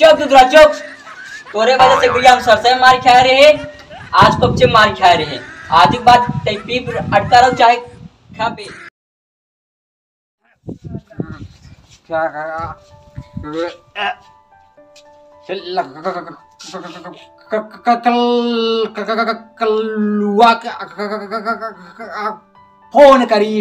चुप दूसरा चुप तोरे वजह से भैया हम सर से मार खा रहे हैं आज से मार खा रहे हैं आज के बाद तई पीप अटका रहो चाहे खा पे क्या कलुआ फ़ोन करी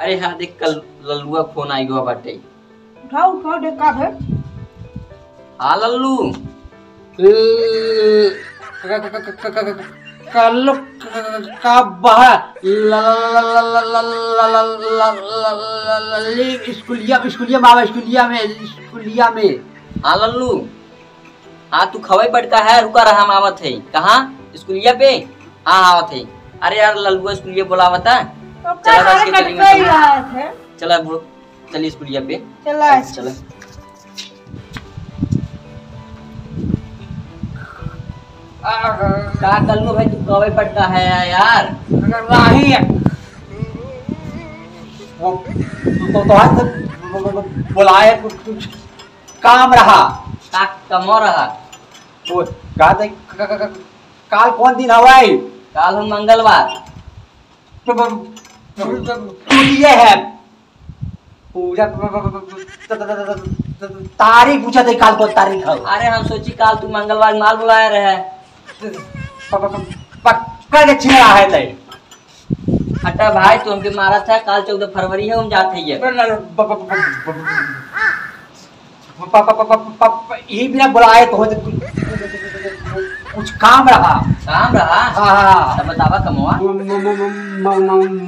अरे हाँ देख कल लल्लुआ फ़ोन आई गया बाटे उठाओ उठाओ देख का है। हाँ लल्लू। कल का बहा स्कूलिया स्कूलिया मावा स्कूलिया में स्कूलिया में हाँ? लल्लू हाँ तू खवाई पड़ता है रुका रहा हम आवत है कहाँ स्कूलिया पे हाँ आवत है अरे यार लल्लुआ स्कूलिया बोलावत है तो चला का बस के कट चलेंगे। थे चला बुढ़ो चलिए स्कूलिया पे। चला चला का कल्लू भाई तू कवाई पड़ता है यार? नहीं वो तो तो हाथ बुलाए कुछ कुछ काम रहा। का कमो रहा। वो था क- क- काल कौन दिन हवाई काल हम मंगलवार। ये है पूजा तारीख पूछा था काल कौन तारीख है अरे हम सोची काल तू मंगलवार माल बुलाया रहे पक्का के छिड़ा है तय हटा भाई तू हमके मारा था काल चौदह फरवरी है हम जाते ही ये बिना बुलाए तो कुछ काम रहा। काम रहा? हाँ बतावा कमवा।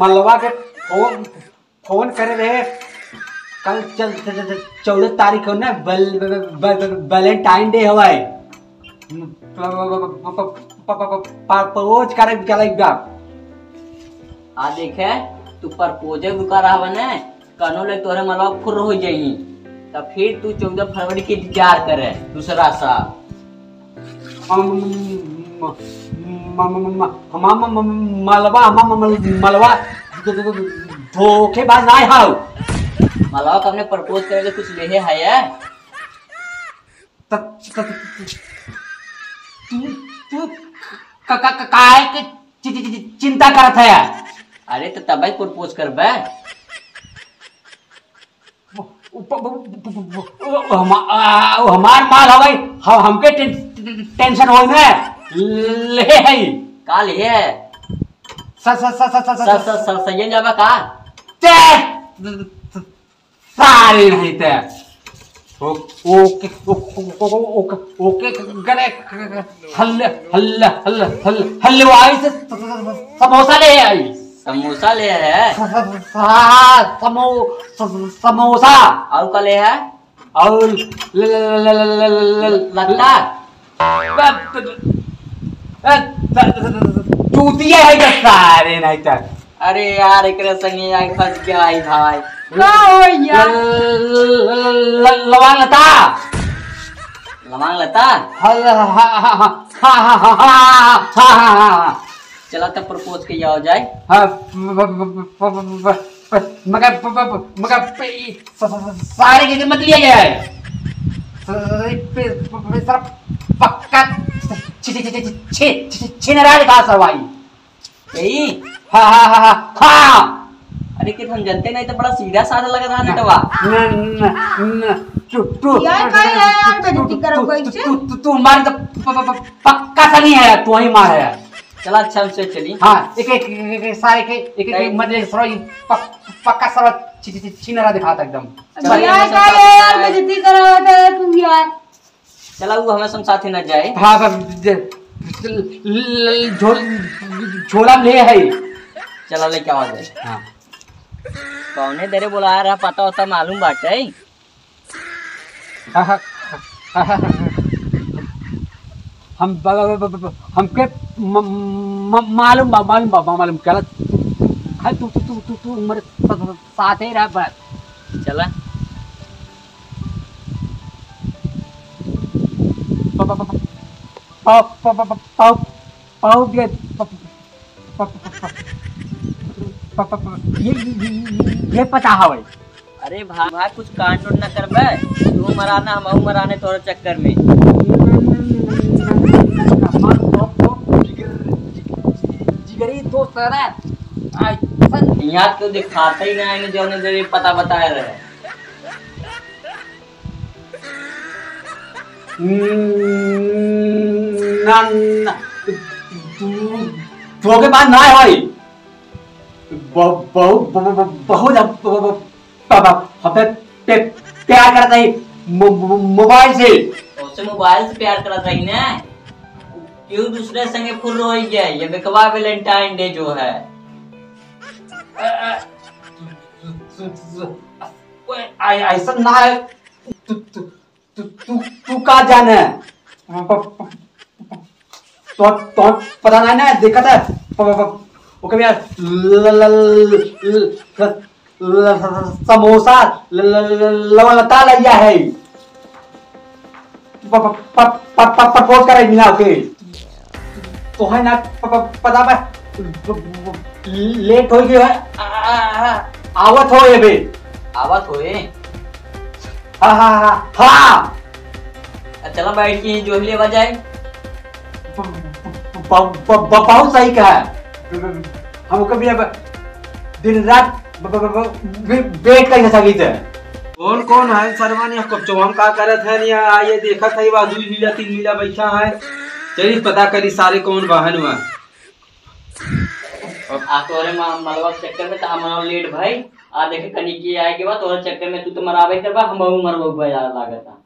मलवा के फ़ोन फ़ोन करे रहे। कल चल चौदह तारीख हो ना वैलेंटाइन डे हवाई प्रपोज करे चले बा आ देखे तू प्रपोजल रुका रहा बने। कनो ले तोरे मलवा फुर हो जाई। तब फिर तू चौदह फरवरी के इंतज़ार करे दूसरा साल। धोखेबाज प्रपोज करे कुछ लेहे है ये? तू काय के चिंता करत है अरे तो तब ही प्रपोज करबे हमार माल हवाई हमके टेंशन हो ना ले है। का ले है। स स स स स सर सर सही जाबा का ते! सारे नहीं ते। ओके ओके ओके गले हल्ले हल्ले हल्ले हल्ले हलवाई से। समोसा ले आई। समोसा ले है। समो समोसा। और का ले है और लत्ता। टूटिया है सारे नहीं अरे यार फंस गया आई भाई लता लता चला तब प्रपोज के हो जाए मगर मगर सारे के मत लिया गया है पक्का छिनरा दिखा सरवाई यही? हाँ हाँ हाँ हाँ हाँ। अरे कि हम जनते नहीं तो बड़ा सीधा साधा लगा था नटवा न न न तू तू यार काय है यार? बेइज्जती करो कोई से। तू तू तू मार तो पक्का सही है तू ही मार है चला अच्छा हमसे चली हाँ एक एक सारे के एक एक- मतलब सरो पक्का सरो छि- छि- छि- छिनरा दिखाता एकदम। चला, यार? सब है यार बेइज्जती करो तू यार। चला वो हमें सम साथे न जाए। हाँ झोल ले है। चला ले क्या हो जाए हाँ। कौने देरे बुला रहा पता होता मालूम बाटे? हाँ, हाँ, हाँ, हाँ, हाँ। हम हमके मालूम बा मालूम बा मालूम। चला। हाँ तू तू तू तू तू मेरे साथ ही रह बस। चला। ये पता है भाई अरे भाई भाई कुछ कांड न कर तू मराना हम मराने थोड़े चक्कर में जिगरी तो सर है क्यों दिखाते ही नहीं जो पता बताया रहे है करता है मोबाइल से मोबाइल से प्यार करा रही ना क्यों दूसरे संगे फुल हो गया ये बेकवा वैलेंटाइन डे जो है ऐसा ना है तू तू तू तू तू का जाने तो तो पता नहीं ना प- प- वो कभी समोसा ल- ल- ल- लवलता लिया है प्रपोज करे बिना ओके तो है ना पता बा लेट हो गया है आवत हो ये बे आवत होए हाँ हाँ हाँ हाँ. चला बैठ के जो लेवा जाए ब- ब- ब- ब- बहुत सही कहा हम कभी अब दिन रात वेट कर सकी थे कौन कौन है सरवान यहाँ कब हम का करत है यहाँ ये देखत है बा दू लीला तीन लीला बैठा है चलिए पता करी सारे कौन वाहन हुआ आ तोरे मा- मरवा चक्कर में तो हम लेट भाई. आ देखे कनी की आए के बाद तोरे चक्कर में तू तो मरावे करबा हम मरवा बा लागता।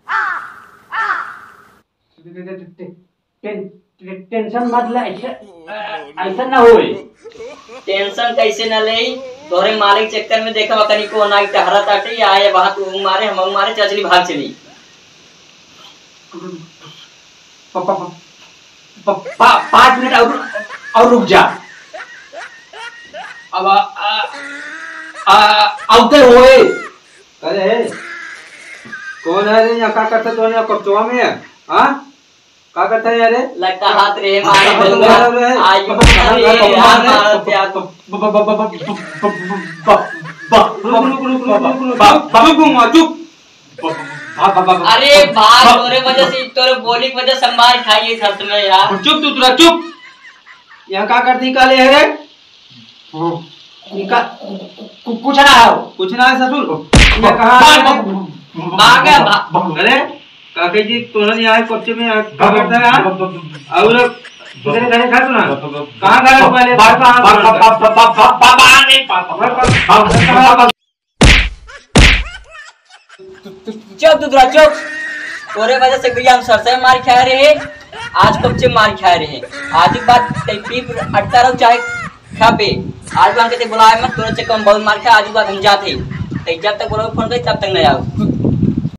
टें- टें- टेंशन मत ले ऐसा ना होए। टेंशन कैसे न ले? तोरे मालिक चक्कर में देखा कनी को नाई टहरा ताटे आए वहाँ तू मारे हम मारे चचली भाग चली। पाँच मिनट और और रुक जा। अब आ- आ- आ- होए अरे कौन है रे यहाँ का करते तो यहाँ कब में है हाँ का करता है अरे लगा हाथ रे मारे यार चुप अरे भाई तोरे वजह से तोरे बोली की वजह से मार खाइए सच में यार चुप तू तुरा चुप यहाँ का करती काले है रे कुछ ना हो कुछ ना है ससुर ये कहाँ है? भागा भा- अरे काके जी तोहन यहाँ कच्चे में यहाँ करता है और तेरे घरे खा तू ना कहाँ गया पहले चुप तू दूरा चुप तोरे वजह से भैया हम सरसे मार खा रहे हैं आज कब से मार खा रहे हैं आज की बात पीप अटता रहो चाहे खा पे आज भी कहते बुलाए मत, तुरंत चक्कर में बहुत मार के आज बात हम जाते तो जब तक बोलो फ़ोन कर, तब तक नहीं आओ।